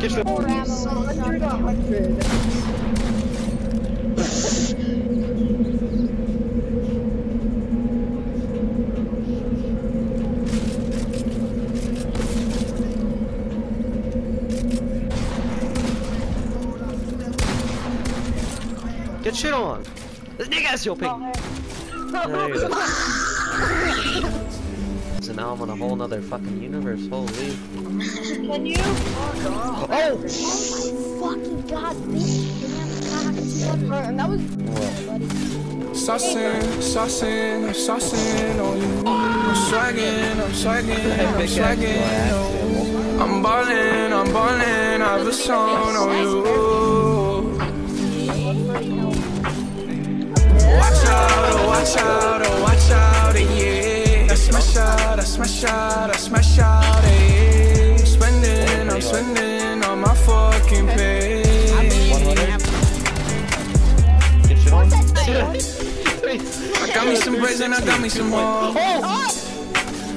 Get shit. More ammo. 100, 100. Get shit on. This nigga has your ping. Now I'm on a whole nother fucking universe. Holy. Can you? Oh! Oh my fucking god, this damn cock. And that was. Saucing, saucing, I'm saucing on you. I'm swagging, I'm swagging, I'm swagging on you. I'm ballin', I'm ballin', I've a song on you. Watch out, oh watch out, oh watch out, smash out, I smash out, yeah. I'm spending, I'm spending on my fucking pay. Get shit on. I got me some braids and I got me some more.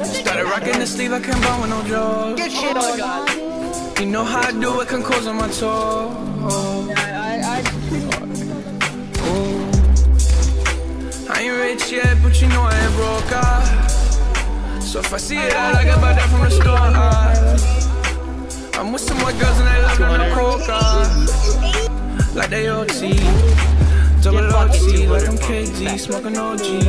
Started rocking the sleeve, I can't buy with no drugs. Get shit on. You know how I do it, can cause on my toe. I, I, I ain't rich yet, but you know I ain't broke. Ah. So if I see it, I like about that from the store. Ah. I'm with some white girls and they love them coca. Like they OT. Double OT, like I'm KG, smoking OG.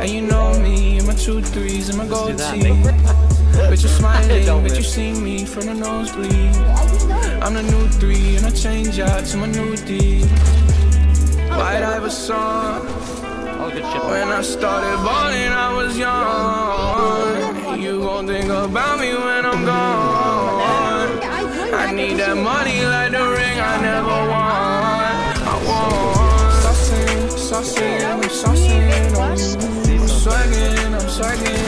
And you know me, and my two threes and my gold tee. Bitch, you smiling, bitch, you see me from the nosebleed. I'm the new three, and I change out to my new D. White Iverson. Oh, good shit. When I started balling, I about me when I'm gone. I need that money like the ring I never won. I want. Saucing, saucing, I'm saucing on you. I'm swagging, I'm swagging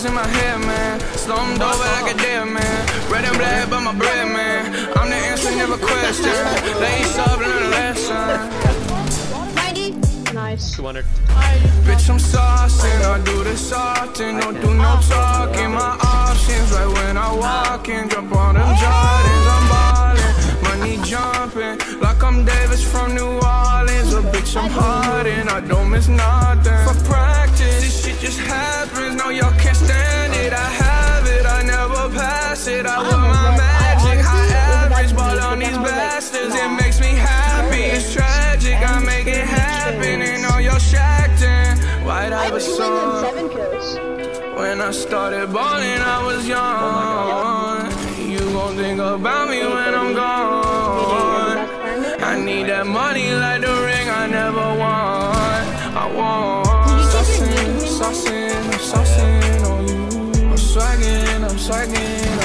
Comma in my hair, man. Slumped over like a dead man. Red and black, but my bread, man. I'm the answer, never question. Lace up, learn a lesson. 90. nice. 200. Bitch, I'm saucing, I do this often. Don't do no talking, my options. Right when I walk in, jump on them Jordans, I'm ballin'. Money jumping, like I'm Davis from New Orleans. But bitch, I'm hardin', I don't miss nothing. When I started balling, I was young. You gon' think about me when I'm gone. I need that money like the ring I never won. I want. On you. I'm swagging, I'm swagging